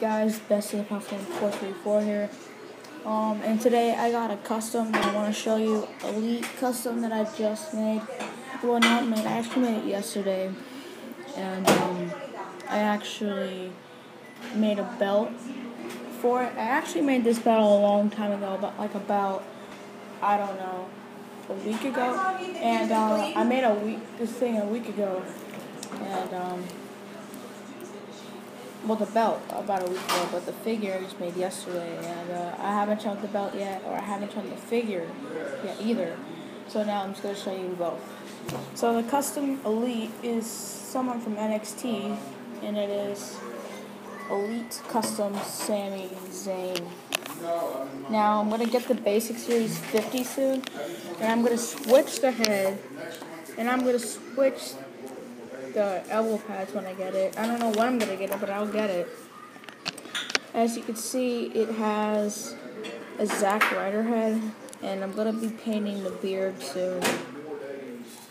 guys, Best of the Platform 434 here. Um, and today I got a custom I want to show you. Elite custom that I just made. Well, not made, I actually made it yesterday. And um, I actually made a belt for it. I actually made this belt a long time ago, but like about, I don't know, a week ago. And uh, I made a week this thing a week ago. And um, well, the belt about a week ago, but the figure just made yesterday, and uh, I haven't shown the belt yet, or I haven't shown the figure yet either. So now I'm just gonna show you both. So the custom elite is someone from NXT, and it is Elite Custom Sami Zayn. Now I'm gonna get the Basic Series 50 soon, and I'm gonna switch the head, and I'm gonna switch the elbow pads when I get it. I don't know when I'm gonna get it, but I'll get it. As you can see, it has a Zack Ryder head, and I'm gonna be painting the beard soon.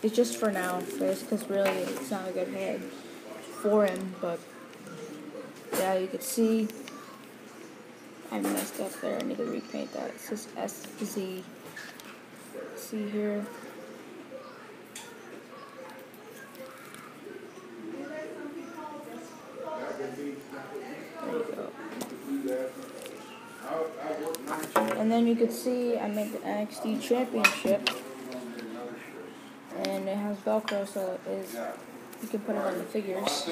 It's just for now, because really it's not a good head for him, but yeah, you can see I messed up there. I need to repaint that. It says SZ. See here. And then you can see I made the NXT Championship. And it has Velcro, so it is, you can put it on the figures.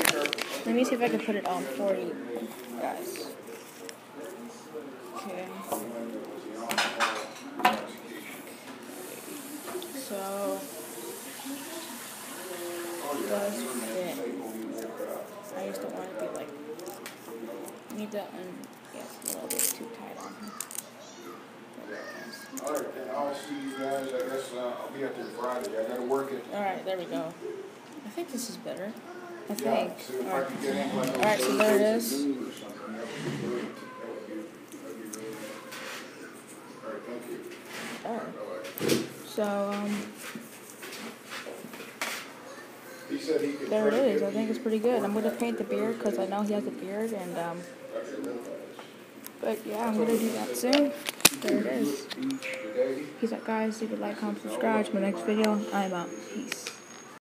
Let me see if I can put it on for you guys. Okay. So, does fit. I just don't want to be like, need to, un- yes, a little bit too tight on here. All right, then I'll see you guys, I guess, uh, I'll be up there Friday, I gotta work it. Alright, there we go. I think this is better. I Yeah, think. see if I Alright. can in like Alright, so there it is. at noon or something, that would be great. That would be, that'd be great. All right, thank you. Alright. So, um, He said he could. there it to is. I think it's pretty good. I'm gonna paint the beard because I know he has a beard, and um, but yeah, I'm gonna do that soon. There it is. Peace out, guys. Leave a like, comment, subscribe to my next video. I'm out. Peace.